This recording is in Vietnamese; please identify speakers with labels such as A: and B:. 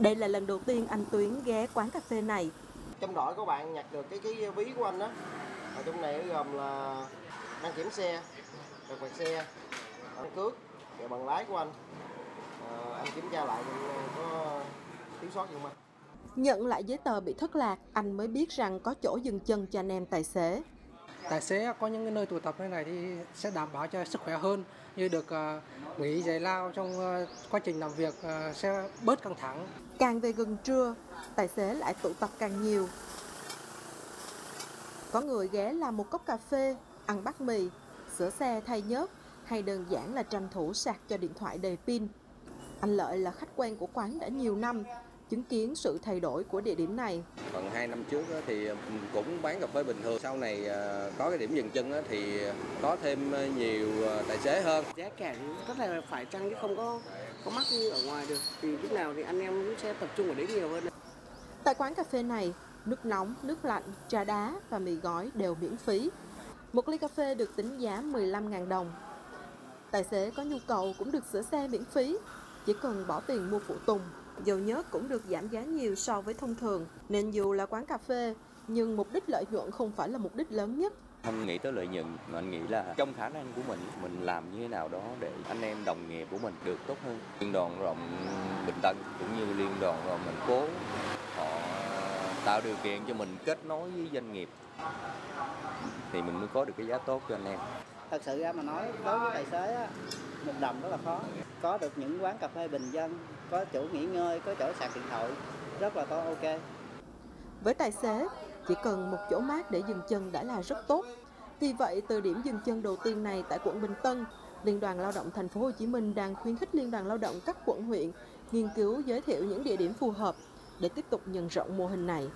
A: Đây là lần đầu tiên anh Tuyến ghé quán cà phê này.
B: Trong đội có bạn nhặt được cái cái ví của anh đó. Ở trong này gồm là đăng kiểm xe, đăng quạt xe, đăng cước, kẹo bằng lái của anh. À, anh kiểm tra lại có thiếu sót gì không anh?
A: Nhận lại giấy tờ bị thất lạc, anh mới biết rằng có chỗ dừng chân cho anh em tài xế.
C: Tài xế có những cái nơi tụ tập như này thì sẽ đảm bảo cho sức khỏe hơn, như được uh, nghỉ giải lao trong uh, quá trình làm việc uh, sẽ bớt căng thẳng.
A: Càng về gần trưa, tài xế lại tụ tập càng nhiều. Có người ghé làm một cốc cà phê, ăn bát mì, sửa xe thay nhớt hay đơn giản là tranh thủ sạc cho điện thoại đầy pin. Anh Lợi là khách quen của quán đã nhiều năm, chứng kiến sự thay đổi của địa điểm này.
D: Còn hai năm trước thì cũng bán cà phê bình thường, sau này có cái điểm dừng chân thì có thêm nhiều tài xế hơn.
E: Giá cả rất là phải chăng chứ không có có mắc như ở ngoài được. Thì lúc nào thì anh em cũng sẽ tập trung ở đấy nhiều hơn.
A: Tại quán cà phê này, nước nóng, nước lạnh, trà đá và mì gói đều miễn phí. Một ly cà phê được tính giá 15.000 đồng. Tài xế có nhu cầu cũng được sửa xe miễn phí, chỉ cần bỏ tiền mua phụ tùng. Dầu nhớt cũng được giảm giá nhiều so với thông thường, nên dù là quán cà phê, nhưng mục đích lợi nhuận không phải là mục đích lớn nhất.
D: Anh nghĩ tới lợi nhuận mà anh nghĩ là trong khả năng của mình, mình làm như thế nào đó để anh em đồng nghiệp của mình được tốt hơn. Liên đoàn rộng Bình Tân cũng như liên đoàn rộng thành phố họ tạo điều kiện cho mình kết nối với doanh nghiệp thì mình mới có được cái giá tốt cho anh em.
E: Thật sự ra mà nói đối với tài xế á, một đầm rất là khó. Có được những quán cà phê bình dân, có chỗ nghỉ ngơi, có chỗ sạc điện thoại rất là tốt ok.
A: Với tài xế, chỉ cần một chỗ mát để dừng chân đã là rất tốt. Vì vậy, từ điểm dừng chân đầu tiên này tại quận Bình Tân, Liên đoàn Lao động Thành phố Hồ Chí Minh đang khuyến khích Liên đoàn Lao động các quận huyện nghiên cứu giới thiệu những địa điểm phù hợp để tiếp tục nhân rộng mô hình này.